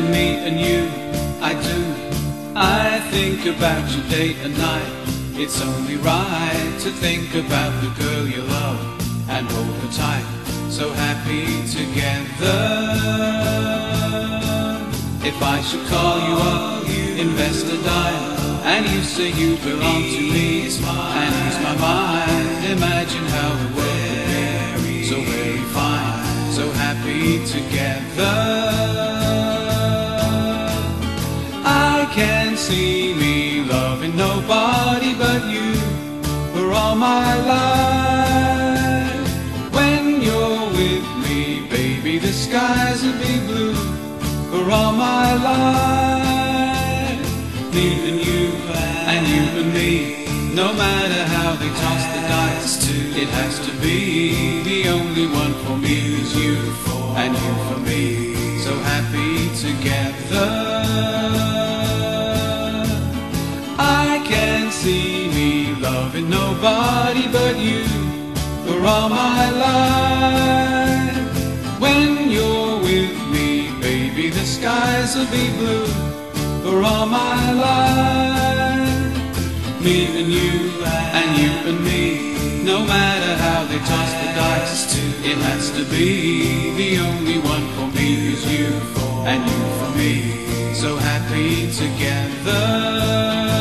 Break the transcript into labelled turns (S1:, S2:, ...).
S1: Imagine me and you, I do. I think about you day and night. It's only right to think about the girl you love and hold her tight. So happy together. If I should call you up, you invest a dime, and you say you belong to me, and ease my mind. Imagine how the world would be so very fine, so happy together. See me loving nobody but you for all my life. When you're with me, baby, the skies will be blue for all my life. And you, and you and me, no matter how they toss the dice, it has to be the only one for me is you, and you for me. So happy together. Can see me loving nobody but you for all my life. When you're with me, baby, the skies will be blue for all my life. Me and you, and you and me, no matter how they toss the dice, it has to be the only one for me is you, and you for me. So happy together.